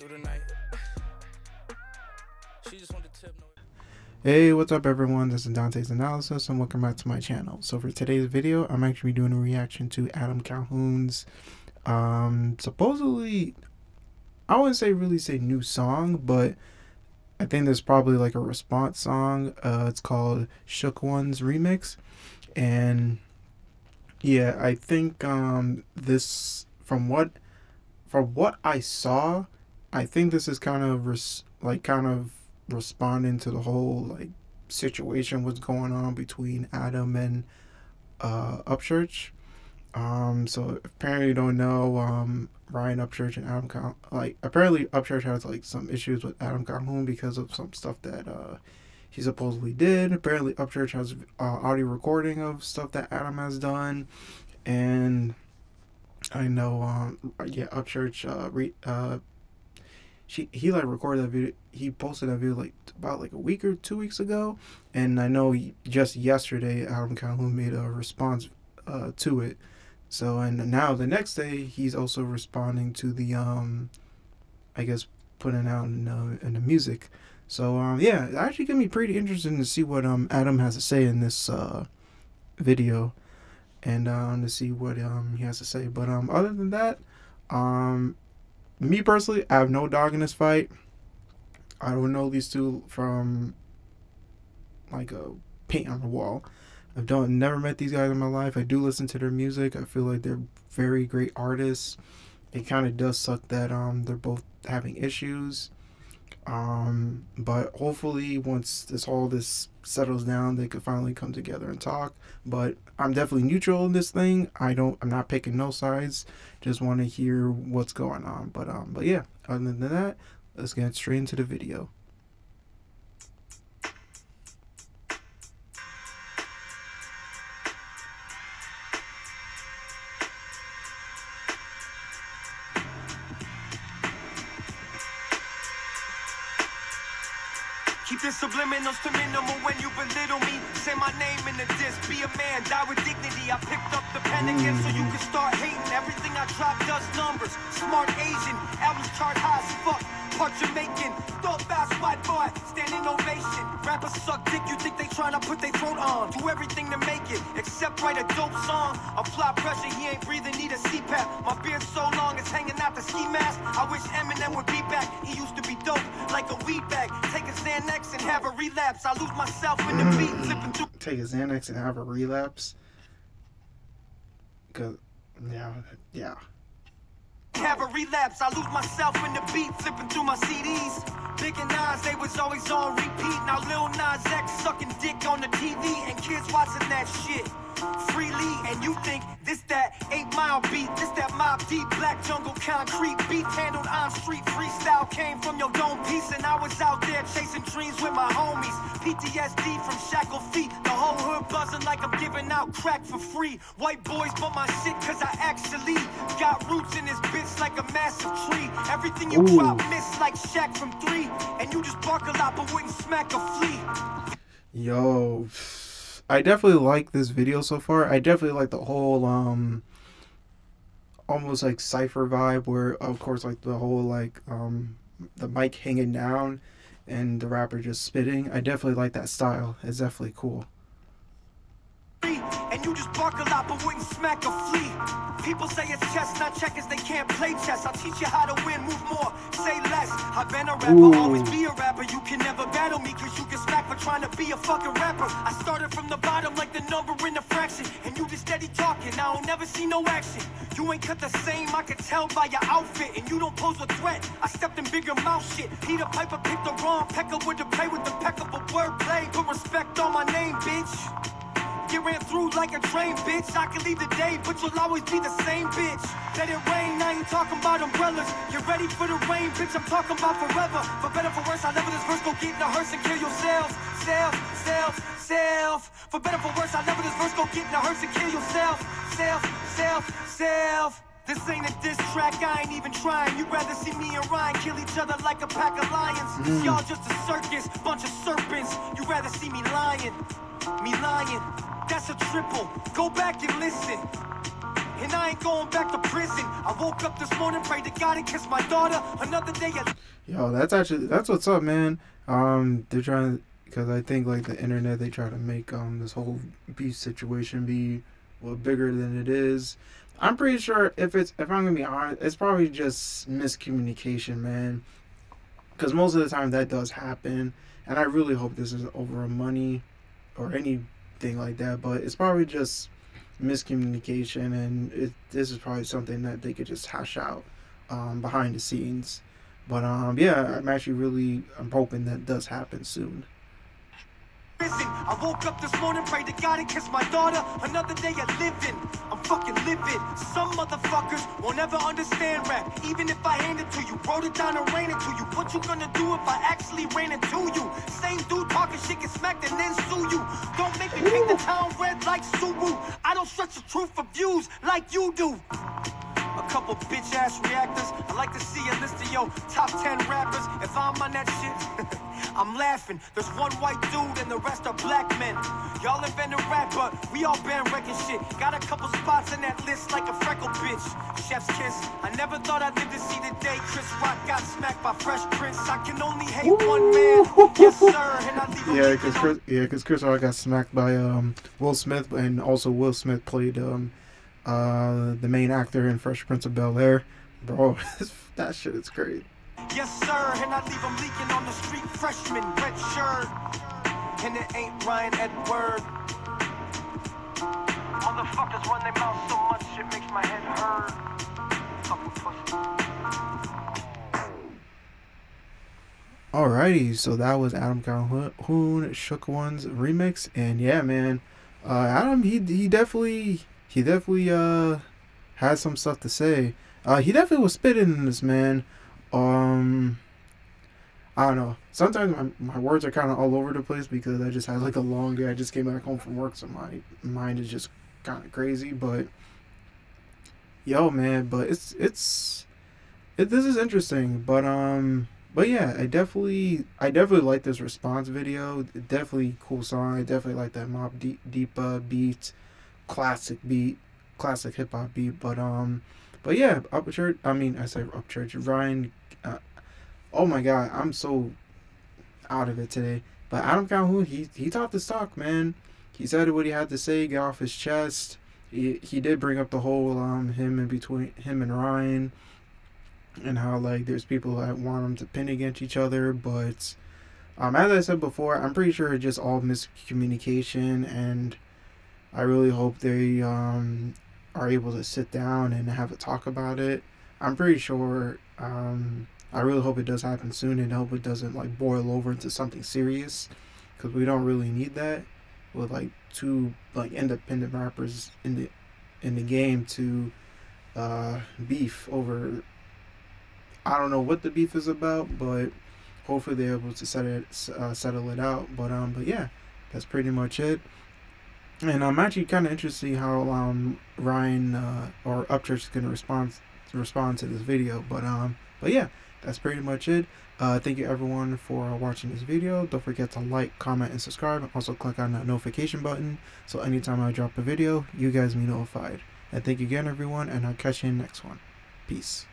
through the night. She just wanted to tip. No- Hey, what's up everyone? This is Dante's Analysis and welcome back to my channel. So for today's video, I'm actually doing a reaction to Adam Calhoun's um supposedly I wouldn't say really say new song, but I think there's probably like a response song. Uh it's called Shook Ones Remix. And yeah, I think um this from what from what I saw, I think this is kind of res- like kind of responding to the whole like situation what's going on between Adam and uh Upchurch. Um so apparently you don't know um Ryan Upchurch and Adam Cal- like apparently Upchurch has like some issues with Adam Calhoun because of some stuff that uh he supposedly did. Apparently Upchurch has uh, audio recording of stuff that Adam has done and I know um yeah Upchurch uh re- uh she he like recorded that video he posted that video like about like a week or two weeks ago and i know he, just yesterday adam calhoun made a response uh, to it. So and now the next day he's also responding to the um i guess putting out in, uh, in the music. So um yeah it actually gonna be pretty interesting to see what um adam has to say in this uh video and um to see what um he has to say. But um other than that um me personally, I have no dog in this fight. I don't know these two from like a paint on the wall. I've done never met these guys in my life. I do listen to their music. I feel like they're very great artists. It kind of does suck that um they're both having issues. Um, but hopefully once this all this settles down, they could finally come together and talk. But I'm definitely neutral in this thing. I don't I'm not picking no sides. Just want to hear what's going on. But um but yeah, other than that, let's get straight into the video. The subliminals to minimal when you belittle me. Say my name in the disc, be a man, die with dignity. I picked up the pen again so you can start hating. Everything I drop does numbers. Smart Asian, albums chart high as fuck. Part Jamaican, thought fast white boy, standing ovation. Rappers suck dick, you think they tryna put their throat on. Do everything to make it, except write a dope song. Apply pressure, he ain't breathing, need a CPAP. My beard so long, it's hanging out the ski mask. I wish Eminem would be back, he used to be dope, like a weed bag. Take a Xanax and have a relapse. I lose myself in the beat, flipping through. Take a Xanax and have a relapse. Cause yeah, yeah. Have a relapse, I lose myself in the beat, flipping through my CDs. Big and Nas, they was always on repeat. Now Lil Nas X sucking dick on the TV, and kids watching that shit freely. And you think this that eight mile beat, this that Mobb Deep, black jungle concrete beat handled on street freestyle came from your dome piece, and I was out there PTSD from shackled feet, the whole hood buzzing like I'm giving out crack for free. White boys bump my shit cause I actually got roots in this bitch like a massive tree. Everything you Ooh. drop miss like Shaq from three, and you just bark a lot but wouldn't smack a flea. Yo, I definitely like this video so far. I definitely like the whole um almost like cipher vibe where of course like the whole like um the mic hanging down and the rapper just spitting. I definitely like that style. It's definitely cool. And you just bark a lot but wouldn't smack a flea. People say it's chess, not checkers, they can't play chess. I'll teach you how to win, move more, say less. I've been a rapper, Ooh. always be a rapper. You can never battle me cause you get smacked for trying to be a fucking rapper. I started from the bottom like the number in the fraction. And you just steady talking, I don't never see no action. You ain't cut the same, I can tell by your outfit. And you don't pose a threat, I stepped in bigger mouth shit. Peter Piper picked the wrong pecker with the play with the peckable wordplay. Put respect on my name, bitch. Get ran through like a train, bitch. I can leave the day, but you'll always be the same bitch. Let it rain, I ain't talking about umbrellas. You ready for the rain, bitch? I'm talking about forever. For better, for worse, I never this verse go get in a hearse and kill yourself. Self, self, self. For better, for worse, I never this verse go get in a hearse and kill yourself. Self, self, self. This ain't a diss track, I ain't even trying. You'd rather see me and Ryan kill each other like a pack of lions. Mm. Y'all just a circus, bunch of serpents. You'd rather see me lying, me lying. That's a triple. Go back and listen. And I I ain't going back to prison. I woke up this morning, prayed to God and kissed my daughter. Another day of Yo, that's actually that's what's up, man. Um, they're trying because I think like the internet they try to make um this whole beef situation be well bigger than it is. I'm pretty sure if it's if I'm gonna be honest, it's probably just miscommunication, man. Because most of the time that does happen, and I really hope this is over money or anything like that. But it's probably just miscommunication, and it, this is probably something that they could just hash out um, behind the scenes. But um, yeah, I'm actually really I'm hoping that does happen soon. I woke up this morning, prayed to God and kissed my daughter. Another day of living. I'm fucking livid. Some motherfuckers won't ever understand rap. Even if I hand it to you, wrote it down and ran it to you. What you gonna do if I actually ran into you? Same dude talking shit, get smacked and then sue you. Don't make me paint the town red like Subaru. I don't stretch the truth for views like you do. A couple bitch ass reactors. I like to see a list of yo top 10 rappers. If I'm on that shit, I'm laughing. There's one white dude and the rest are black men. Y'all invented rap, but we all been wrecking shit. Got a couple spots in that list like a freckle bitch. Chef's kiss. I never thought I'd live to see the day Chris Rock got smacked by Fresh Prince. I can only hate one man. Yes, sir. And I leave Yeah, because Chris, yeah, 'cause Chris Rock got smacked by um Will Smith, and also Will Smith played um uh the main actor in Fresh Prince of Bel Air. Bro, that shit is great. Yes, sir, and I leave him leaking on the street. Freshman, red shirt. And it ain't Ryan Edward. Motherfuckers run their mouth so much it makes my head hurt. Alrighty, so that was Adam Calhoun, Shook Ones remix, and yeah, man, uh, Adam he he definitely he definitely uh had some stuff to say. Uh, he definitely was spitting in this man. Um, I don't know. Sometimes my, my words are kind of all over the place because I just had like a long day. I just came back home from work, so my mind is just kind of crazy. But yo, man, but it's it's it, this is interesting. But um, but yeah, I definitely I definitely like this response video. Definitely cool song. I definitely like that Mobb Deep Deep uh, beat, classic beat, classic hip hop beat. But um, but yeah, Upchurch. I mean, I say Upchurch. Ryan. Uh, oh my God, I'm so out of it today. But Adam Calhoun, he he talked his talk, man. He said what he had to say, get off his chest. He he did bring up the whole um him in between him and Ryan, and how like there's people that want them to pin against each other, but um as I said before, I'm pretty sure it's just all miscommunication, and I really hope they um are able to sit down and have a talk about it. I'm pretty sure um I really hope it does happen soon and hope it doesn't like boil over into something serious because we don't really need that with like two like independent rappers in the in the game to uh beef over I don't know what the beef is about but hopefully they're able to set it uh, settle it out but um but yeah that's pretty much it and I'm actually kind of interested to see how um Ryan uh, or Upchurch is gonna respond respond to this video but um but yeah that's pretty much it. Uh, thank you everyone for watching this video. Don't forget to like, comment, and subscribe. Also click on that notification button so anytime I drop a video, you guys be notified. And thank you again everyone, and I'll catch you in the next one. Peace.